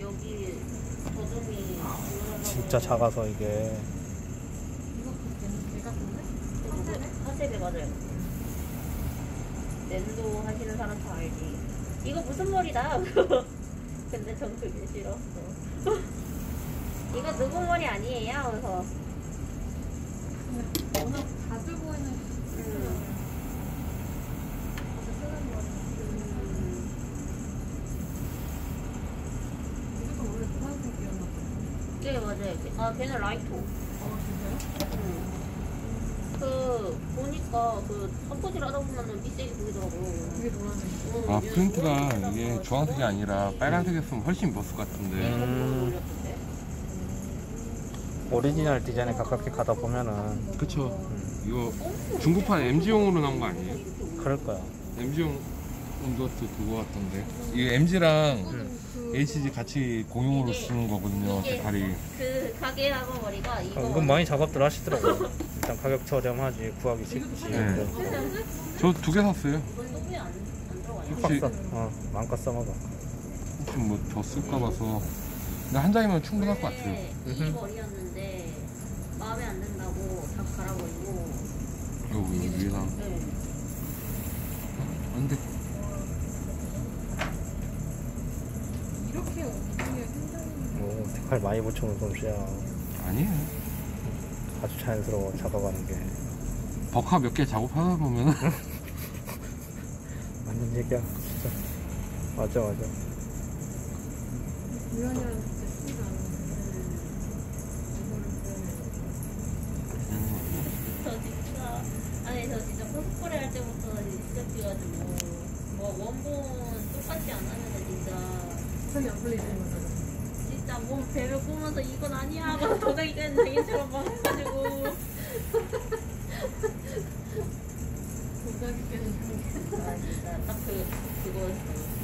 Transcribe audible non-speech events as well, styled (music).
여기 거dum이 진짜 작아서 이게? 하세배 맞아요. 랜도 하시는 사람 다 알지. 이거 무슨 머리다? (laughs) 근데 전 그게 싫었어. 이거 누구 머리 아니에요? 하면서 네. 네 맞아요. 아 걔는 라이토. 어 진짜요? 음. 그 보니까 그 compose를 하다 보면은 보이더라고요. 노란색. 음, 아 유- 프린트가 이게 주황색이 아니라 빨간색이었으면 훨씬 멋있을 것 같은데 음. 올렸던데. 오리지널 디자인에 가깝게 가다 보면은 그쵸 음, 이거 중국판 MG용으로 나온 거 아니에요? 그럴 거야. MG용 이것도 그거 같던데 이 MG랑 HG 같이 공용으로 쓰는 거거든요 대가리 그 가게 하고 머리가 이거 은근 많이 작업들 하시더라고요. 일단 가격 저렴하지 구하기 쉽지. 네. 저 두 개 샀어요 이건? 혹시- 빡 써. 어, 마음껏 써먹어. 혹시 뭐 더 쓸까 봐서 근데 한 장이면 충분할 것 같아요 이 음흠. 머리였는데 마음에 안 든다고 다 갈아버리고. 이거 위에다 네. 안돼 이렇게 어떻게 굉장히 뭐 색깔 많이 붙여놓은 솜씨야. 아니에요 아주 자연스러워 작업하는 게. 버카 몇 개 작업하다 보면 (laughs) 맞는 얘기야 진짜. 맞아 맞아. 우연이랑 진짜 쉽지가 않은데 이거를 저 진짜 아니 저 진짜 코스프레 할 때부터 시작해가지고 뭐 원본 똑같이 안 하면은 진짜 손이 안 풀리는 거잖아. 몸 배를 꼬면서 이건 아니야 하고 (laughs) 도자기 떼는 장인처럼 막 해가지고. 도자기 깨는 아 진짜. 딱그 그거였어요.